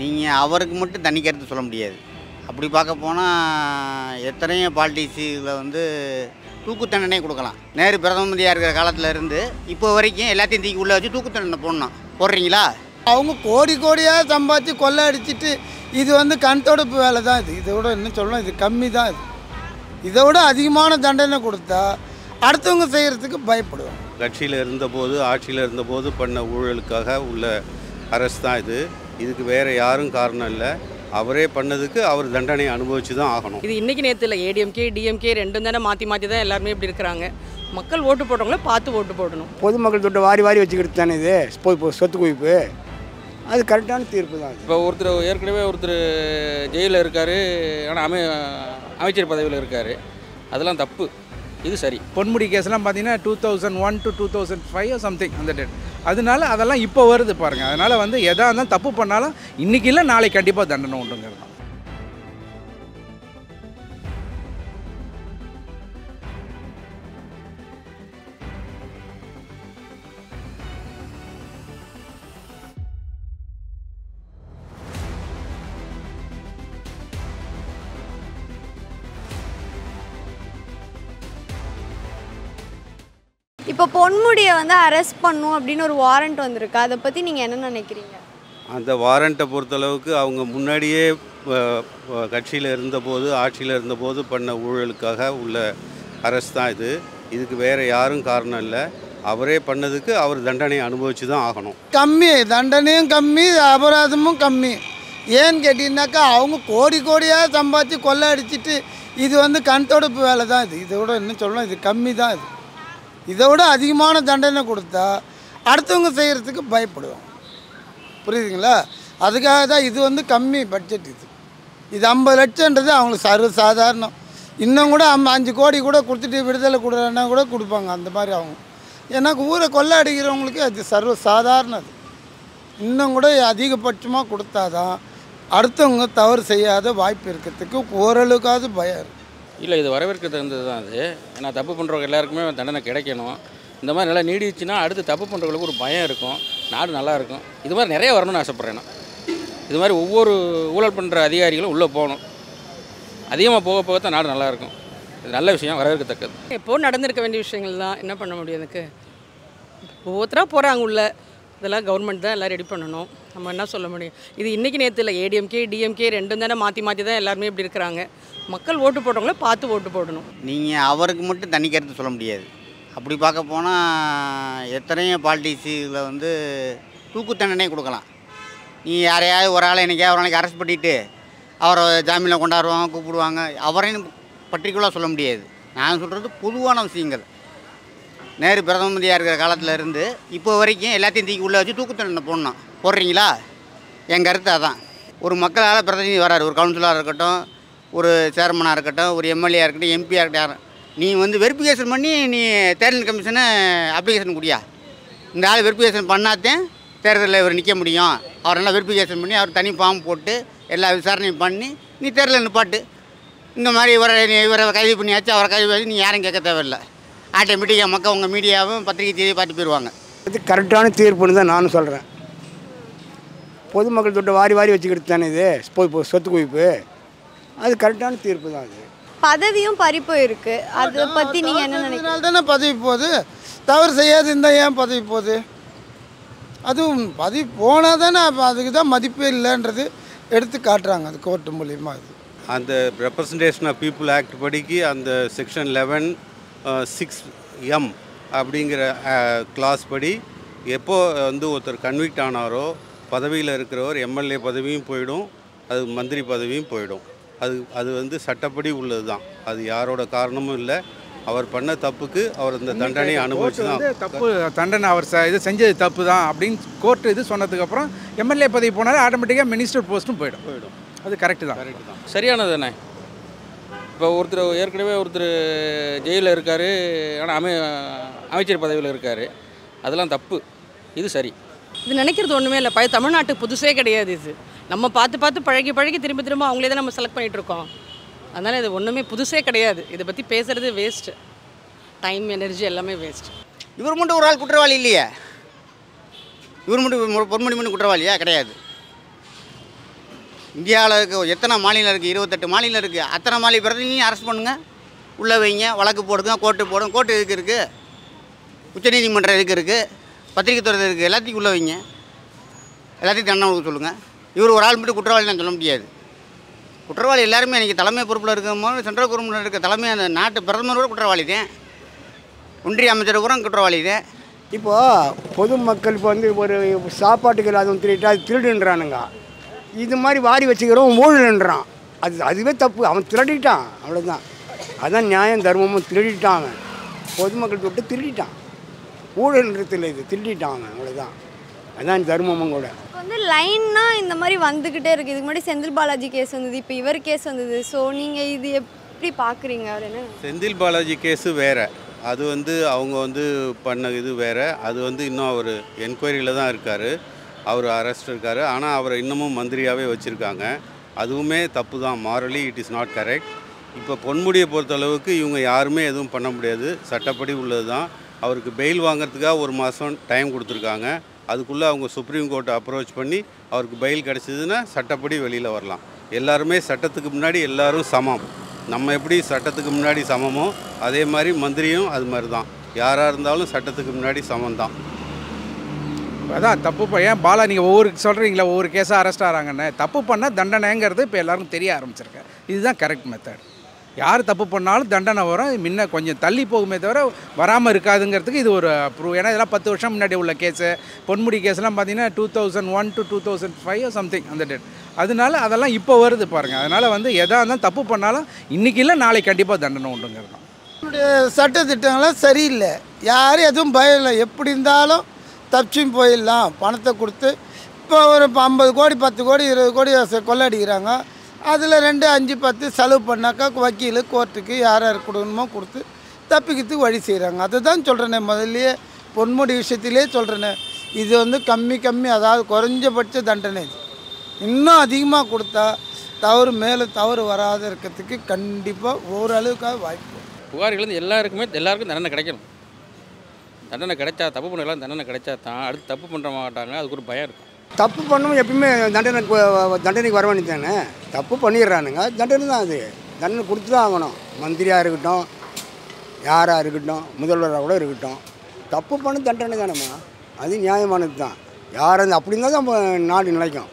நீங்கள் அவருக்கு மட்டும் தனி கருத்து சொல்ல முடியாது. அப்படி பார்க்க போனால் எத்தனையோ பாலிட்டிக்ஸில் வந்து தூக்கு தண்டனை கொடுக்கலாம். நேரு பிரதமதியாக இருக்கிற காலத்தில் இருந்து இப்போ வரைக்கும் எல்லாத்தையும் தூக்கி உள்ளே வச்சு தூக்கு தண்டனை போடணும். போடுறீங்களா? அவங்க கோடி கோடியாக சம்பாதிச்சு கொள்ளை அடிச்சிட்டு இது வந்து கண் தொடப்பு வேலை தான் இது. இதை விட இன்னும் சொல்லணும்? இது கம்மி தான் இது. இதை விட அதிகமான தண்டனை கொடுத்தா அடுத்தவங்க செய்கிறதுக்கு பயப்படுவாங்க. கட்சியில் இருந்தபோது ஆட்சியில் இருந்தபோது பண்ண ஊழலுக்காக உள்ள அரசு தான் இது. இதுக்கு வேறு யாரும் காரணம் இல்லை. அவரே பண்ணதுக்கு அவர் தண்டனை அனுபவிச்சு தான் ஆகணும். இது இன்னைக்கு நேற்று இல்லை ஏடிஎம்கே டிஎம்கே ரெண்டும் தானே மாற்றி மாற்றி தான் எல்லாருமே இப்படி இருக்கிறாங்க. மக்கள் ஓட்டு போடுறவங்கள பார்த்து ஓட்டு போடணும். பொதுமக்கள் தொட்டு வாரி வாரி வச்சுக்கிட்டு தானே இது? சொத்து குவிப்பு. அது கரெக்டான தீர்ப்பு தான் இப்போ ஒருத்தர் ஏற்கனவே ஒருத்தர் ஜெயிலில் இருக்கார். ஆனால் அமை அமைச்சர் பதவியில் இருக்கார். அதெல்லாம் தப்பு. இது சரி. பொன்முடி கேஸ்லாம் பார்த்தீங்கன்னா two thousand one to two thousand five something அந்த டேட் அதனால அதெல்லாம் இப்போ வருது பாருங்கள் அதனால் வந்து எதாக இருந்தாலும் தப்பு பண்ணாலும் இன்றைக்கி இல்லை நாளைக்கு கண்டிப்பாக தண்டனை உண்டுங்கிறது. இப்போ பொன்முடியை வந்து அரெஸ்ட் பண்ணும் அப்படின்னு ஒரு வாரண்ட் வந்திருக்கு. அதை பற்றி நீங்கள் என்ன நினைக்கிறீங்க? அந்த வாரண்ட்டை பொறுத்தளவுக்கு அவங்க முன்னாடியே கட்சியில் இருந்தபோது ஆட்சியில் இருந்தபோது பண்ண ஊழலுக்காக உள்ள அரசு தான் இது. இதுக்கு வேறு யாரும் காரணம் இல்லை. அவரே பண்ணதுக்கு அவர் தண்டனை அனுபவிச்சு தான் ஆகணும். கம்மி. தண்டனையும் கம்மி அபராதமும் கம்மி. ஏன்னு கேட்டிங்கனாக்கா அவங்க கோடி கோடியாக சம்பாதிச்சு கொள்ளை அடிச்சிட்டு இது வந்து கண் தொடப்பு வேலை தான் இது. இதை விட இன்னும் சொல்லணும்? இது கம்மி தான் இது. இதை விட அதிகமான தண்டனை கொடுத்தா அடுத்தவங்க செய்கிறதுக்கு பயப்படுவாங்க. புரியுதுங்களா? அதுக்காக தான் இது வந்து கம்மி பட்ஜெட் இது. இது ஐம்பது லட்சம்ன்றது அவங்களுக்கு சர்வ சாதாரணம். இன்னும் கூட அம் அஞ்சு கோடி கூட கொடுத்துட்டு விடுதலை கொடுறன்னா கூட கொடுப்பாங்க அந்த மாதிரி அவங்க. ஏன்னா ஊரை கொள்ளை அடிக்கிறவங்களுக்கு அது சர்வ சாதாரணம் அது. இன்னும் கூட அதிகபட்சமாக கொடுத்தாதான் அடுத்தவங்க தவறு செய்யாத வாய்ப்பு இருக்கிறதுக்கு ஓரளவுக்காவது பயம் இருக்கும் இல்லை இது வரவேற்க தகுந்தது தான் அது. ஏன்னா தப்பு பண்ணுறவங்க எல்லாருக்குமே தண்டனை கிடைக்கணும். இந்த மாதிரி நல்லா நீடிச்சுன்னா அடுத்து தப்பு பண்ணுறவங்களுக்கு ஒரு பயம் இருக்கும். நாடு நல்லா இருக்கும். இது மாதிரி நிறைய வரணும்னு ஆசைப்பட்றேன் நான். இது மாதிரி ஒவ்வொரு ஊழல் பண்ணுற அதிகாரிகளும் உள்ளே போகணும். அதிகமாக போக போக தான் நாடு நல்லா இருக்கும். இது நல்ல விஷயம் வரவேற்கத்தக்கது. எப்போ நடந்திருக்க வேண்டிய விஷயங்கள் தான் என்ன பண்ண முடியும் எனக்கு? ஒவ்வொருத்தராக போகிறாங்க உள்ள. இதெல்லாம் கவர்மெண்ட் தான் எல்லாம் ரெடி பண்ணணும். நம்ம என்ன சொல்ல முடியும்? இது இன்றைக்கி நேற்று இல்லை ஏடிஎம்கே டிஎம்கே ரெண்டும் தானே மாற்றி மாற்றி தான் எல்லாருமே இப்படி இருக்கிறாங்க. மக்கள் ஓட்டு போடுறவங்கள பார்த்து ஓட்டு போடணும். நீங்கள் அவருக்கு மட்டும் தனி கருத்து சொல்ல முடியாது. அப்படி பார்க்க போனால் எத்தனையோ பாலிட்டிக்ஸில் வந்து தூக்கு தண்டனை கொடுக்கலாம். நீ யாரையாவது ஒரு ஆளை என்னைக்கா ஒரு நாளைக்கு அரெஸ்ட் பண்ணிட்டு அவரை ஜாமீனில் கொண்டாடுவாங்க கூப்பிடுவாங்க அவரையும் பர்டிகுலராக சொல்ல முடியாது. நான் சொல்கிறது பொதுவான விஷயங்கள். நேரு பிரதமதியாக இருக்கிற காலத்தில் இருந்து இப்போ வரைக்கும் எல்லாத்தையும் தூக்கி உள்ளே வச்சு தூக்குத்தண்டனை போடணும். போடுறீங்களா? என் கருத்து அதான். ஒரு மக்களால் பிரதிநிதி வராரு ஒரு கவுன்சிலராக இருக்கட்டும் ஒரு சேர்மனாக இருக்கட்டும் ஒரு எம்எல்ஏ இருக்கட்டும் எம்பியாக இருக்கட்டும் யாரும். நீ வந்து வெரிஃபிகேஷன் பண்ணி நீ தேர்தல் கமிஷனை அப்ளிகேஷன் குடியா. இந்த ஆள் வெரிஃபிகேஷன் பண்ணாதேன் தேர்தலில் இவர் நிற்க முடியும். அவரெல்லாம் வெரிஃபிகேஷன் பண்ணி அவர் தனி ஃபார்ம் போட்டு எல்லா விசாரணையும் பண்ணி நீ தேர்தலில் நிப்பாட்டு. இந்த மாதிரி இவரை நீ இவரை கைது பண்ணியாச்சு அவரை கைது பண்ணி நீ யாரும் கேட்க தேவையில்லை. ஆட்டோமேட்டிக்காக மக்கள் உங்கள் மீடியாவும் பத்திரிகை செய்தி பார்த்து போயிடுவாங்க. இது கரெக்டான தீர்ப்புன்னு தான் நானும் சொல்கிறேன் பொதுமக்கள் தொட்டு வாரி வாரி வச்சுக்கிட்டு தானே இது? சொத்து குவிப்பு. அது கரெக்டான தீர்ப்பு தான் அது. பதவியும் பறிப்பு இருக்கு அதை பற்றி நீங்கள் என்ன நினைக்கிறீங்க? அதனால தானே பதவி போகுது தவறு செய்யாது இருந்தால் ஏன் பதவி போகுது அதுவும் பதவி போனால் தானே அப்போ அதுக்கு தான் மதிப்பே இல்லைன்றது எடுத்து காட்டுறாங்க அது கோர்ட்டு மூலியமாக அது. அந்த ரெப்ரசன்டேஷன் ஆஃப் பீப்புள் ஆக்ட் படிக்கு அந்த செக்ஷன் லெவன் சிக்ஸ் எம் அப்படிங்கிற கிளாஸ் படி எப்போ வந்து ஒருத்தர் கன்விக்ட் ஆனாரோ பதவியில் இருக்கிறவர் எம்எல்ஏ பதவியும் போயிடும் அது மந்திரி பதவியும் போயிடும். அது அது வந்து சட்டப்படி உள்ளது தான் அது யாரோட காரணமும் இல்லை. அவர் பண்ண தப்புக்கு அவர் இந்த தண்டனையை அனுபவிச்சு தான் வந்து தப்பு தண்டனை அவர் ச- இது செஞ்சது தப்பு தான் அப்படின்னு கோர்ட்டு இது சொன்னதுக்கப்புறம் எம்எல்ஏ பதவி போனாலே ஆட்டோமேட்டிக்காக மினிஸ்டர் போஸ்ட்டும் போயிடும். போயிடும். அது கரெக்டு தான். கரெக்ட் தான் சரியானது தானே? இப்போ ஒருத்தர் ஏற்கனவே ஒருத்தர் ஜெயிலில் இருக்கார் ஆனால் அமை அமைச்சர் பதவியில் இருக்கார். அதெல்லாம் தப்பு. இது சரி. இது நினைக்கிறது ஒன்றுமே இல்லை. பழைய தமிழ்நாட்டுக்கு புதுசே கிடையாது இது. நம்ம பார்த்து பார்த்து பழகி பழகி திரும்ப திரும்ப அவங்களே தான் நம்ம செலக்ட் பண்ணிகிட்டு இருக்கோம். அதனால் இது ஒன்றுமே புதுசே கிடையாது. இதை பற்றி பேசுகிறது வேஸ்ட்டு டைம் எனர்ஜி எல்லாமே வேஸ்ட் இவர் மட்டும் ஒரு ஆள் குற்றவாளி இல்லையே? இவர் மட்டும் பொன்மணி மட்டும் குற்றவாளியா? கிடையாது. இந்தியாவில் இருக்க எத்தனை மாநிலம் இருக்குது இருபத்தெட்டு மாநிலம் இருக்குது அத்தனை மாநில பிரதிநிதியும் அரெஸ்ட் பண்ணுங்கள் உள்ளே வைங்க வழக்கு போடுங்க கோர்ட்டு போடுங்க. கோர்ட்டு எதுக்கு இருக்குது உச்சநீதிமன்றம் எதுக்கு இருக்குது பத்திரிக்கை துறை இருக்குது எல்லாத்தையும் உள்ளே வைங்க. எல்லாத்தையும் தண்டனை கொடுக்க சொல்லுங்கள் இவர் ஒரு ஆள் மட்டும் குற்றவாளி நான் சொல்ல முடியாது. குற்றவாளி எல்லாருமே இன்றைக்கி தலைமை பொறுப்பில் இருக்கும்போது சென்ட்ரல் கவர்மெண்ட் இருக்க தலைமை அந்த நாட்டு கூட குற்றவாளி தான் ஒன்றிய அமைச்சர் கூட குற்றவாளி தான் இப்போது பொதுமக்கள் இப்போ வந்து ஒரு சாப்பாட்டுக்கு இல்லாதவன் திருட்டா அது திருடுன்றானுங்க. இது மாதிரி வாரி வச்சுக்கிறவன் ஊழல்ன்றான் அது அதுவே தப்பு. அவன் திருடிட்டான். அவ்வளோதான் அதான் நியாயம் தர்மமும். திருடிட்டான் அவன். பொதுமக்கள் தொட்டு திருடிட்டான். ஊழல்ன்றது இல்லை இது திருடிட்டான் அவன் அவ்வளோதான் அதான் தர்மமும் கூட. இப்போ வந்து லைன்னா இந்த மாதிரி வந்துக்கிட்டே இருக்குது இதுக்கு முன்னாடி செந்தில் பாலாஜி கேஸ் வந்தது இப்போ இவர் கேஸ் வந்தது. ஸோ நீங்கள் இது எப்படி பார்க்குறீங்க அவர் என்ன? செந்தில் பாலாஜி கேஸு வேறு. அது வந்து அவங்க வந்து பண்ண இது வேறு. அது வந்து இன்னும் அவர் என்கொயரியில் தான் இருக்கார். அவர் அரெஸ்ட் இருக்கார். ஆனால் அவரை இன்னமும் மந்திரியாகவே வச்சுருக்காங்க. அதுவுமே தப்பு தான் morally it is not correct இப்போ பொன்முடியை பொறுத்தளவுக்கு இவங்க யாருமே எதுவும் பண்ண முடியாது. சட்டப்படி உள்ளது தான் அவருக்கு பெயில் வாங்கிறதுக்காக ஒரு மாதம் டைம் கொடுத்துருக்காங்க. அதுக்குள்ளே அவங்க சுப்ரீம் கோர்ட்டை அப்ரோச் பண்ணி அவருக்கு பெயில் கிடச்சிதுன்னா சட்டப்படி வெளியில் வரலாம். எல்லாருமே சட்டத்துக்கு முன்னாடி எல்லோரும் சமம். நம்ம எப்படி சட்டத்துக்கு முன்னாடி சமமோ அதே மாதிரி மந்திரியும் அது மாதிரி தான் யாராக இருந்தாலும் சட்டத்துக்கு முன்னாடி சமம் தான் அதான் தப்பு பையன் ஏன் பாலா நீங்கள் ஒவ்வொரு சொல்கிறீங்களா ஒவ்வொரு கேஸாக அரெஸ்ட் ஆகிறாங்கன்னு தப்பு பண்ணால் தண்டனைங்கிறது இப்போ எல்லாருக்கும் தெரிய ஆரம்பிச்சிருக்கேன் இதுதான் கரெக்ட் மெத்தட் யார் தப்பு பண்ணாலும் தண்டனை வரும். முன்ன கொஞ்சம் தள்ளி போகுமே தவிர வராமல் இருக்காதுங்கிறதுக்கு இது ஒரு ப்ரூவ் ஏன்னா இதெல்லாம் பத்து வருஷம் முன்னாடி உள்ள கேஸு பொன்முடி கேஸ்லாம் பார்த்தீங்கன்னா two thousand one to two thousand five something அந்த டேட் அதனால அதெல்லாம் இப்போ வருது பாருங்கள் அதனால் வந்து எதாக இருந்தாலும் தப்பு பண்ணாலும் இன்றைக்கி இல்லை நாளைக்கு கண்டிப்பாக தண்டனை உண்டுங்கிறது சட்ட திட்டங்கள்லாம் சட்டத்திட்டங்கள்லாம் சரியில்லை. யாரும் எதுவும் பயம் இல்லை. எப்படி இருந்தாலும் தப்பிச்சும் போயிடலாம். பணத்தை கொடுத்து இப்போ ஒரு இப்போ ஐம்பது கோடி பத்து கோடி இருபது கோடி கொள்ளை கொள்ளடிக்கிறாங்க அதில் ரெண்டு அஞ்சு பத்து செலவு பண்ணாக்கா வக்கீல் கோர்ட்டுக்கு யார் யார் கொடுக்கணுமோ கொடுத்து தப்பிக்கிறதுக்கு வழி செய்கிறாங்க அதை தான் சொல்கிறேனே முதல்லையே பொன்முடி விஷயத்திலே சொல்கிறேனே இது வந்து கம்மி கம்மி அதாவது குறைஞ்சபட்ச தண்டனை இது. இன்னும் அதிகமாக கொடுத்தா தவறு மேலே தவறு வராத இருக்கிறதுக்கு கண்டிப்பாக ஓரளவுக்காக வாய்ப்பு புகார்கள் வந்து எல்லாருக்குமே எல்லாருக்கும் தண்டனை கிடைக்கணும். தண்டனை கிடைச்சா தப்பு பண்ணலாம் தண்டனை கிடைச்சா தான் அடுத்து தப்பு பண்ணுற மாட்டாங்க அதுக்கு ஒரு பயம் இருக்கும். தப்பு பண்ணவும் எப்பயுமே தண்டனை தண்டனைக்கு வர வேண்டியது தானே தப்பு பண்ணிடுறானுங்க. தண்டனை தான் அது. தண்டனை கொடுத்து தான் ஆகணும். மந்திரியாக இருக்கட்டும் யாராக இருக்கட்டும் முதல்வராக கூட இருக்கட்டும். தப்பு பண்ண தண்டனை தானேம்மா. அது நியாயமானது தான். யார் அந்த அப்படி இருந்தால் தான் நம்ம நாடு நிலைக்கும்.